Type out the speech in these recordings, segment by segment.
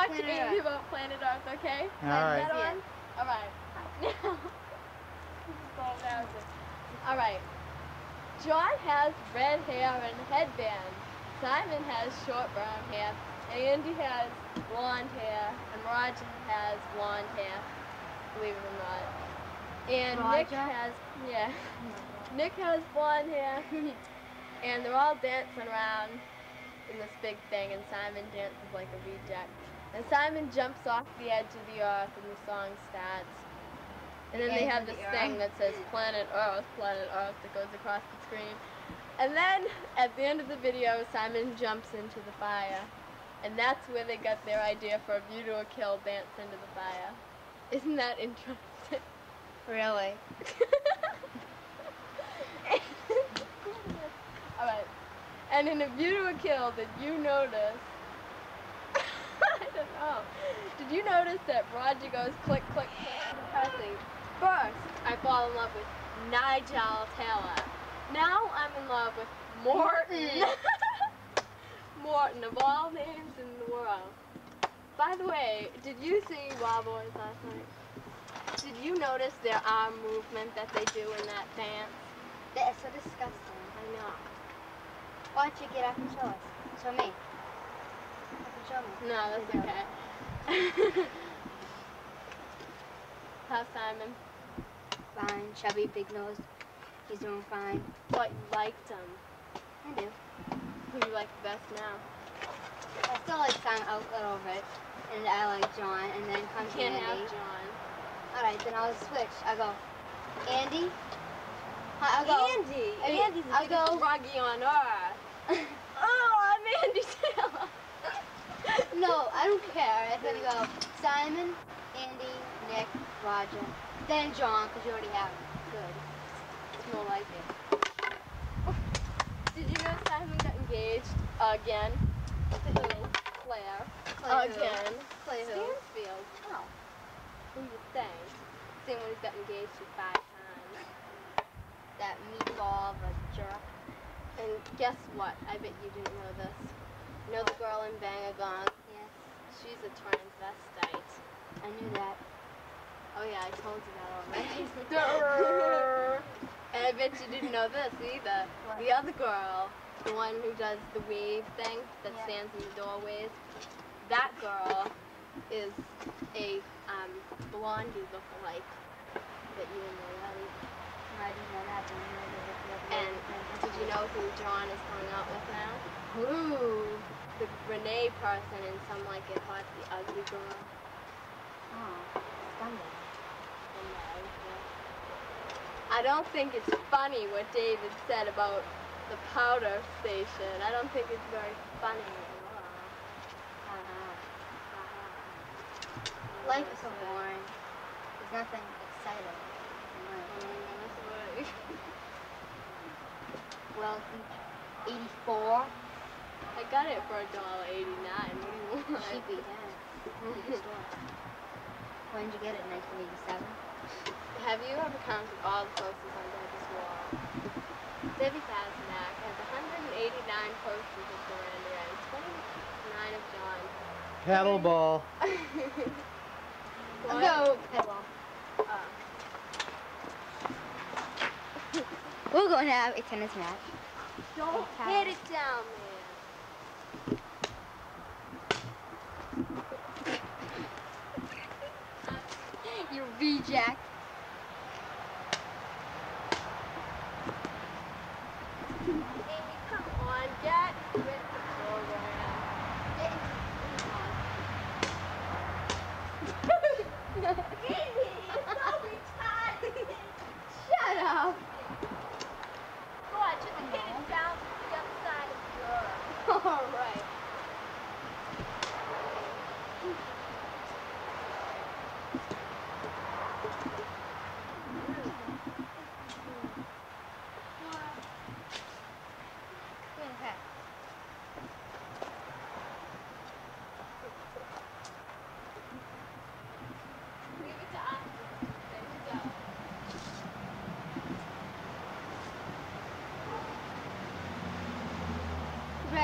talk to Planet Andy Earth. about Planet Earth, okay? All right. That on? All right. All right. John has red hair and headband. Simon has short brown hair. Andy has blonde hair, and Roger has blonde hair. Believe it or not. And Nick has yeah. Nick has blonde hair, and they're all dancing around in this big thing, and Simon dances like a reject. And Simon jumps off the edge of the earth, and the song starts. And then they have this the thing that says Planet Earth, Planet Earth that goes across the screen. And then at the end of the video, Simon jumps into the fire. And that's where they got their idea for a view to a kill dance into the fire. Isn't that interesting? Really? Alright. And in a view to a kill, did you notice? I don't know. Did you notice that Roger goes click, click, click, pressing? First, I fall in love with Nigel Taylor. Now I'm in love with Morton. Mm-hmm. Morton, of all names in the world. By the way, did you see Wild Boys last night? Did you notice their arm movement that they do in that dance? Is so disgusting. I know. Why don't you get up and show us? Show me. Show me. No, that's okay. How's Simon? Fine. Chubby, big nose. He's doing fine. Thought you liked him. I do. Who do you like the best now? I still like Simon a little bit. And I like John. And then comes Can't Andy. have John. Alright, then I'll switch. I'll go. Andy. I'll go. Andy! Andy, Andy's I'll go. ruggy on earth. I'm Andy Taylor. no, I don't care. It's gonna go Simon, Andy, Nick, Roger, then John, because you already have him. Good. It's more like it. Did you know Simon got engaged again? To who? Claire. Who? again. Clay who? Stansfield. Oh. Who you think? Same one who's got engaged to five times. That meatball of a jerk. Guess what? I bet you didn't know this. You know the girl in Bang a Gong? Yes, She's a transvestite. I knew that. Oh yeah, I told you that already. and I bet you didn't know this either. What? The other girl, the one who does the wave thing that Yeah. stands in the doorways, that girl is a um, blondie lookalike that you and like. I didn't know that. but I knew that it was the And did you know who John is hung out with now? Who? The Renee person and some like it hot the ugly girl. Oh, stunning. I don't think it's funny what David said about the Power Station. I don't think it's very funny at all. Uh-huh. Life is so boring. There's nothing exciting. In life. Well, 84. I got it for a dollar eighty-nine. What do you want? Cheapy, yeah. Cheapy store. When did you get it? 1987. Have you ever counted all the posters on Debbie's wall? Debbie Faznak has 189 posters of Duran and 29 of John. Paddle ball. What? Go, Pedal. Uh, We're going to have a tennis match. don't hit it down,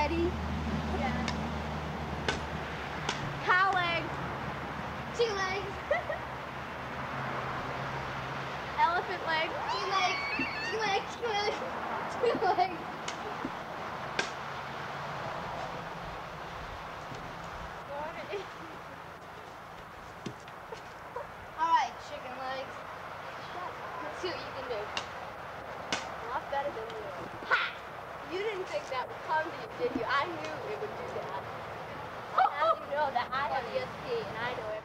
Ready? Yeah. Cow leg. Two legs. Elephant leg. Two legs. Two legs. Two legs. Two legs. You that would come to you, did you? I knew it would do that. Now you know that I have ESP and I know